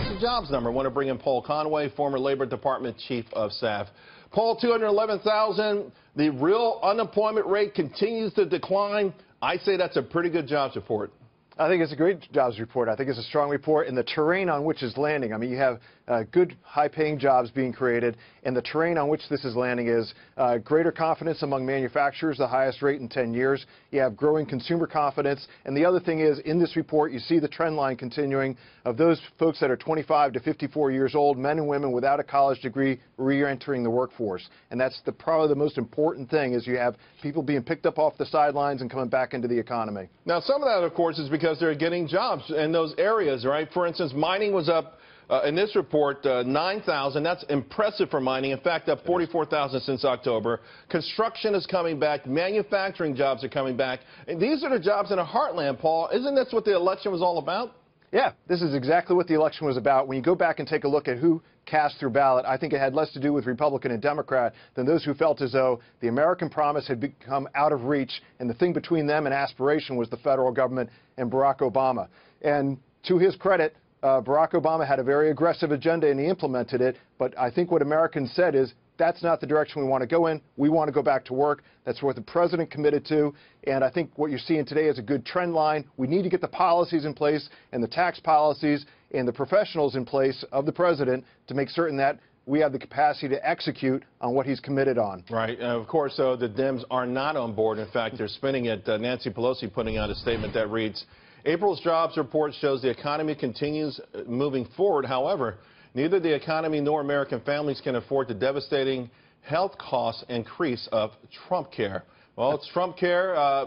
That's the jobs number. I want to bring in Paul Conway, former Labor Department Chief of Staff. Paul, 211,000. The real unemployment rate continues to decline. I say that's a pretty good jobs report. I think it's a great jobs report. I think it's a strong report in the terrain on which it's landing. I mean, you have uh, good, high-paying jobs being created, and the terrain on which this is landing is uh, greater confidence among manufacturers, the highest rate in 10 years. You have growing consumer confidence, and the other thing is, in this report, you see the trend line continuing of those folks that are 25 to 54 years old, men and women without a college degree, re-entering the workforce. And that's the, probably the most important thing is you have people being picked up off the sidelines and coming back into the economy. Now, some of that, of course, is because they're getting jobs in those areas, right? For instance, mining was up uh, in this report, uh, 9,000. That's impressive for mining. In fact, up 44,000 since October. Construction is coming back. Manufacturing jobs are coming back. And these are the jobs in the heartland, Paul. Isn't this what the election was all about? Yeah, this is exactly what the election was about. When you go back and take a look at who cast their ballot, I think it had less to do with Republican and Democrat than those who felt as though the American promise had become out of reach, and the thing between them and aspiration was the federal government and Barack Obama. And to his credit, uh, Barack Obama had a very aggressive agenda and he implemented it. But I think what Americans said is that's not the direction we want to go in. We want to go back to work. That's what the president committed to. And I think what you're seeing today is a good trend line. We need to get the policies in place and the tax policies and the professionals in place of the president to make certain that we have the capacity to execute on what he's committed on. Right. And of course, uh, the Dems are not on board. In fact, they're spinning it. Uh, Nancy Pelosi putting out a statement that reads, April's jobs report shows the economy continues uh, moving forward. However, neither the economy nor American families can afford the devastating health cost increase of Trump care. Well, it's Trump care. Uh,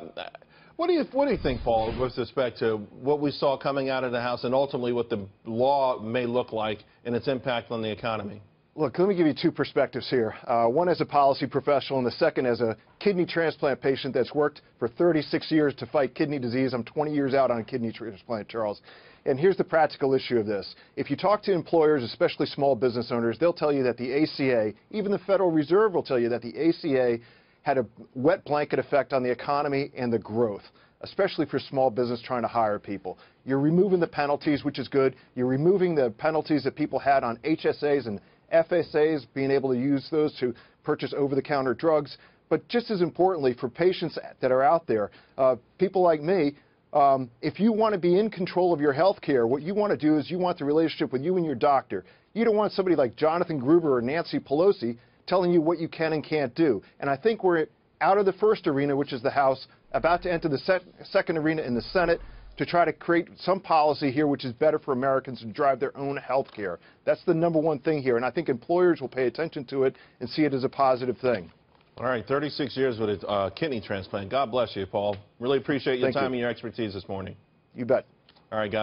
what do you what do you think, Paul, with respect to what we saw coming out of the House and ultimately what the law may look like and its impact on the economy? Look, let me give you two perspectives here. Uh, one as a policy professional and the second as a kidney transplant patient that's worked for 36 years to fight kidney disease. I'm 20 years out on a kidney transplant, Charles. And here's the practical issue of this. If you talk to employers, especially small business owners, they'll tell you that the ACA, even the Federal Reserve will tell you that the ACA had a wet blanket effect on the economy and the growth especially for small business trying to hire people. You're removing the penalties, which is good. You're removing the penalties that people had on HSAs and FSAs, being able to use those to purchase over-the-counter drugs. But just as importantly, for patients that are out there, uh, people like me, um, if you want to be in control of your health care, what you want to do is you want the relationship with you and your doctor. You don't want somebody like Jonathan Gruber or Nancy Pelosi telling you what you can and can't do. And I think we're out of the first arena, which is the House, about to enter the second arena in the Senate to try to create some policy here which is better for Americans to drive their own health care. That's the number one thing here, and I think employers will pay attention to it and see it as a positive thing. All right, 36 years with a uh, kidney transplant. God bless you, Paul. Really appreciate your Thank time you. and your expertise this morning. You bet. All right, guys.